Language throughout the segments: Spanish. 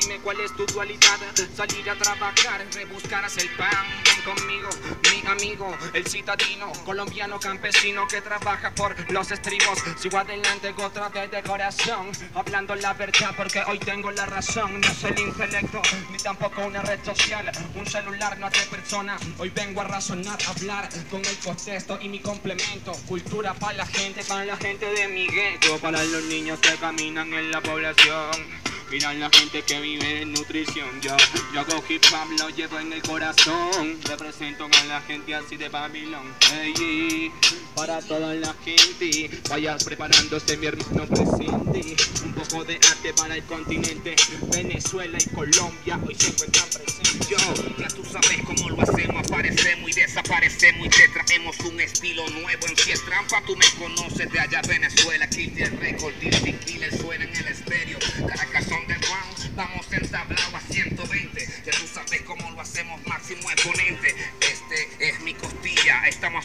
Dime cuál es tu dualidad. Salir a trabajar, rebuscarás el pan. Ven conmigo, mi amigo, el citadino, colombiano campesino que trabaja por los estribos. Sigo adelante, otra vez de corazón. Hablando la verdad porque hoy tengo la razón. No soy el intelecto, ni tampoco una red social. Un celular no hace persona. Hoy vengo a razonar, hablar con el contexto y mi complemento. Cultura para la gente, para la gente de mi gueto. Para los niños que caminan en la población. Mira la gente que vive en nutrición. Yo, yo hago hip hop, lo llevo en el corazón. Represento a la gente así de Babilón. Hey, para toda la gente, vaya preparándose mi hermano presente. Un poco de arte para el continente. Venezuela y Colombia hoy se encuentran presentes. Ya tú sabes cómo lo hacemos, aparecemos y desaparecemos y te traemos un estilo nuevo. En si es trampa, tú me conoces de allá Venezuela, Kill Record,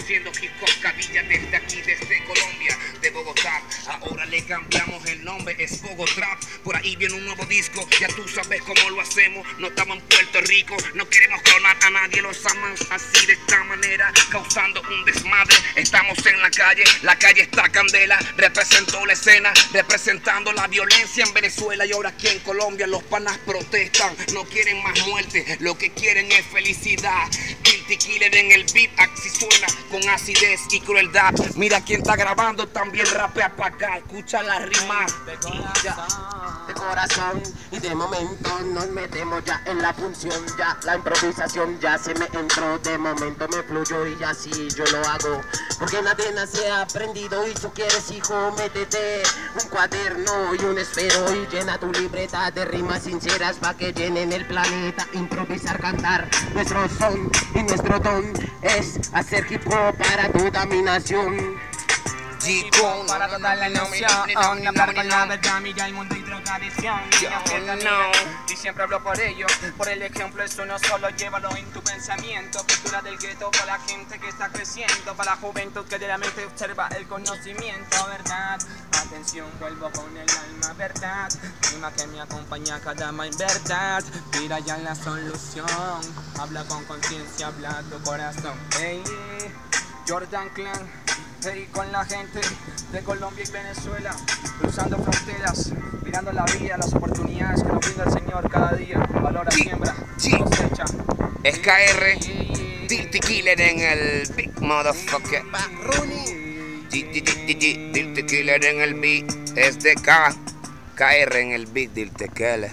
haciendo hip hop cabilla desde aquí, desde Colombia, de Bogotá. Ahora le cambiamos el nombre, es Bogotrap. Por ahí viene un nuevo disco, ya tú sabes cómo lo hacemos. No estamos en Puerto Rico, no queremos clonar a nadie, los amamos así de esta manera, causando un desmadre. Estamos en la calle, la calle está candela, representó la escena, representando la violencia en Venezuela y ahora aquí en Colombia los panas protestan, no quieren más muerte, lo que quieren es felicidad. Guilty Killer en el beat, así suena con acidez y crueldad. Mira quién está grabando, también rapea para acá, escucha la rima. De corazón. Y de momento nos metemos ya en la función. Ya la improvisación ya se me entró. De momento me fluyó y así yo lo hago. Porque nadie nace aprendido y tú quieres hijo métete un cuaderno y un esfero y llena tu libreta de rimas sinceras para que llenen el planeta. Improvisar cantar nuestro son y nuestro don es hacer hip para toda mi nación G-Con, Para toda la nación, hablar con la verdad, mira el mundo y siempre hablo por ello, por el ejemplo, eso no solo llévalo en tu pensamiento. Cultura del gueto para la gente que está creciendo, para la juventud que de la mente observa el conocimiento, ¿verdad? Atención, vuelvo con el alma, ¿verdad? Rima que me acompaña cada en verdad. Mira ya la solución, habla con conciencia, habla tu corazón. Hey, Jordan Clan. Hey, con la gente de Colombia y Venezuela, cruzando fronteras, mirando la vida, las oportunidades que nos brinda el Señor cada día. Valora, Sí, siembra, sí. cosecha. es KR, Sí. Dirty Killer en el big motherfucker. G- G- G- G- Dirty Killer en el beat, es de K, KR en el beat, Dirty Killer.